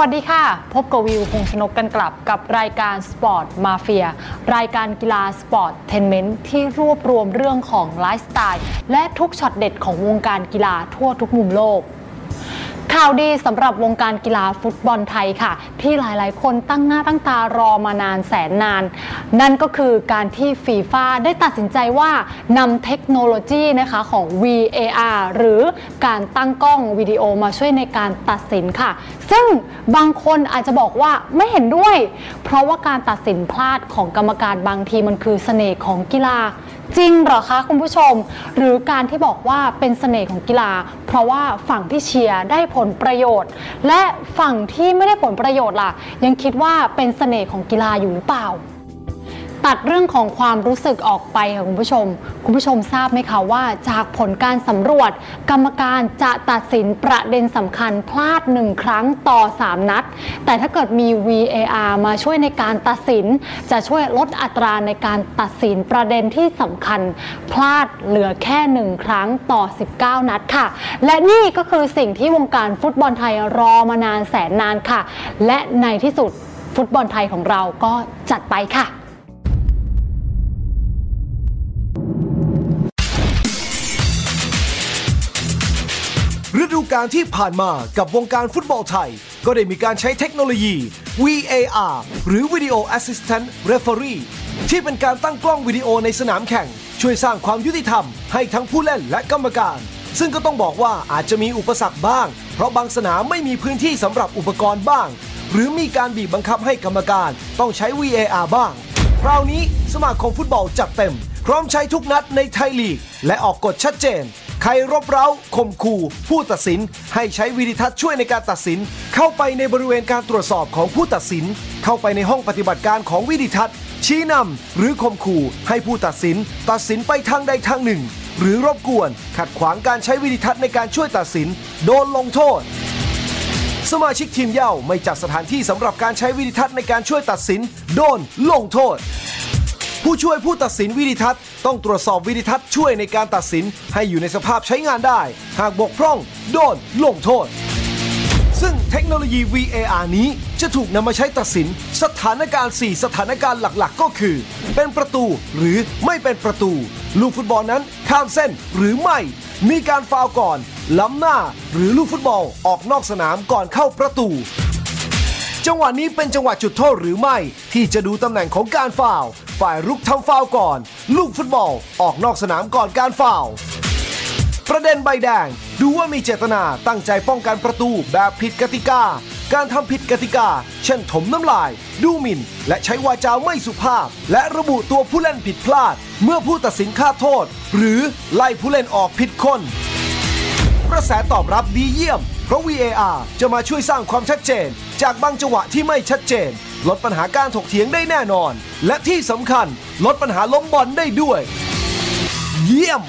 วัสดีค่ะ พบกับวิวคงชนกกันกลับกับรายการ Sport Mafia รายการกีฬา sportainment ที่รวบรวมเรื่องของไลฟ์สไตล์ และทุกช็อตเด็ดของวงการกีฬาทั่วทุกมุมโลก ข่าวดีสำหรับวงการกีฬาฟุตบอลไทยค่ะ ที่หลายๆ คนตั้งหน้าตั้งตารอมานานแสนนาน นั่นก็คือการที่ฟีฟ่าได้ตัดสินใจว่านำเทคโนโลยีนะคะของ VAR หรือการตั้งกล้องวิดีโอมาช่วยในการตัดสินค่ะ ซึ่งบางคนอาจจะบอกว่าไม่เห็นด้วย เพราะว่าการตัดสินพลาดของกรรมการบางทีมันคือเสน่ห์ของกีฬาจริงเหรอคะคุณผู้ชม หรือการที่บอกว่าเป็นเสน่ห์ของกีฬาเพราะว่าฝั่งที่เชียร์ได้ผลประโยชน์ และฝั่งที่ไม่ได้ผลประโยชน์ล่ะ ยังคิดว่าเป็นเสน่ห์ของกีฬาอยู่หรือเปล่า ตัดเรื่องของความรู้สึกออกไปค่ะคุณผู้ชม คุณผู้ชมทราบไหมคะว่า จากผลการสำรวจ กรรมการจะตัดสินประเด็นสำคัญพลาดหนึ่งครั้งต่อ 3 นัด แต่ถ้าเกิดมี VAR มาช่วยในการตัดสิน จะช่วยลดอัตราในการตัดสินประเด็นที่สำคัญ พลาดเหลือแค่หนึ่งครั้งต่อ 19 นัดค่ะ และนี่ก็คือสิ่งที่วงการฟุตบอลไทยรอมานานแสนนานค่ะ และในที่สุดฟุตบอลไทยของเราก็จัดไปค่ะ กาลที่ผ่านมากับวงการฟุตบอลไทย ก็ได้มีการใช้เทคโนโลยี VAR หรือ Video Assistant Referee ที่เป็นการตั้งกล้องวิดีโอในสนามแข่ง ช่วยสร้างความยุติธรรมให้ทั้งผู้เล่นและกรรมการ ซึ่งก็ต้องบอกว่าอาจจะมีอุปสรรคบ้าง เพราะบางสนามไม่มีพื้นที่สำหรับอุปกรณ์บ้าง หรือมีการบีบบังคับให้กรรมการต้องใช้ VAR บ้าง คราวนี้สมาคมฟุตบอลจัดเต็ม พร้อมใช้ทุกนัดในไทยลีก และออกกฎชัดเจน ครรบเร้าข่มขู่ ผู้ตัดสินให้ใช้วิดิทัศน์ช่วยในการตัดสิน เข้าไปในบริเวณการตรวจสอบของผู้ตัดสิน เข้าไปในห้องปฏิบัติการของวิดิทัศน์ ชี้นำหรือข่มขู่ ให้ผู้ตัดสิน ตัดสินไปทางใดทางหนึ่ง หรือรบกวน ขัดขวางการใช้วิดิทัศน์ในการช่วยตัดสิน โดนลงโทษสมาชิกทีมเย้าไม่จัดสถานที่สำหรับการใช้วิดิทัศน์ในการช่วยตัดสิน โดนลงโทษ ผู้ช่วยผู้ตัดสินวิดิทัศน์ต้องตรวจสอบวิดิทัศน์ช่วยในการตัดสินให้อยู่ในสภาพใช้งานได้ หากบกพร่อง โดนลงโทษ ซึ่งเทคโนโลยี VAR นี้จะถูกนำมาใช้ตัดสิน สถานการณ์ 4 สถานการณ์หลักๆ ก็คือ เป็นประตูหรือไม่เป็นประตู ลูกฟุตบอลนั้นข้ามเส้นหรือไม่ มีการฟาวก่อน ล้ำหน้าหรือลูกฟุตบอลออกนอกสนามก่อนเข้าประตู จังหวะนี้เป็นจังหวะจุดโทษหรือไม่ ที่จะดูตำแหน่งของการฟาวฝ่ายรุกทำฟาวก่อน ลูกฟุตบอลออกนอกสนามก่อนการฟาวประเด็นใบแดง ดูว่ามีเจตนาตั้งใจป้องกันประตูแบบผิดกติกา การทำผิดกติกา เช่นถมน้ำลาย ดูหมิ่น และใช้วาจาไม่สุภาพ และระบุตัวผู้เล่นผิดพลาด เมื่อผู้ตัดสินค่าโทษ หรือไล่ผู้เล่นออกผิดคน กระแสตอบรับดีเยี่ยม เพราะ VAR จะมาช่วยสร้างความชัดเจน จากบางจังหวะที่ไม่ชัดเจน ลดปัญหาการถกเถียงได้แน่นอน และที่สำคัญ ลดปัญหาล้มบอลได้ด้วย เยี่ยม